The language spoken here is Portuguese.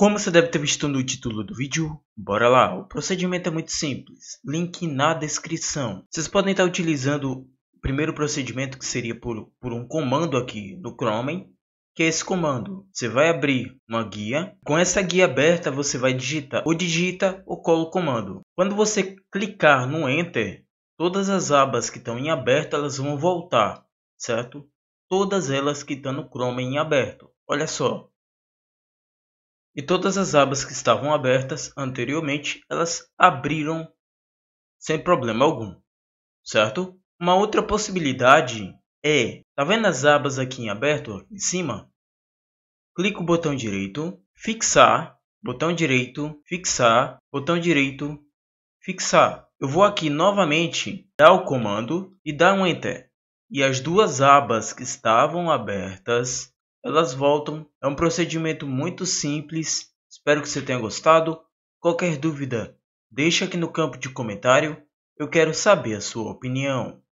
Como você deve ter visto no título do vídeo, bora lá. O procedimento é muito simples. Link na descrição. Vocês podem estar utilizando o primeiro procedimento que seria por, por um comando aqui no Chrome, que é esse comando. Você vai abrir uma guia. Com essa guia aberta, você vai digitar ou digita ou cola o comando. Quando você clicar no Enter, todas as abas que estão em aberto, elas vão voltar, certo? Todas elas que estão no Chrome em aberto. Olha só, e todas as abas que estavam abertas anteriormente, elas abriram sem problema algum, certo? Uma outra possibilidade é, tá vendo as abas aqui em aberto, em cima? Clica o botão direito, fixar, botão direito, fixar, botão direito, fixar. Eu vou aqui novamente dar o comando e dar um Enter. E as duas abas que estavam abertas elas voltam. É um procedimento muito simples. Espero que você tenha gostado. Qualquer dúvida, deixe aqui no campo de comentário. Eu quero saber a sua opinião.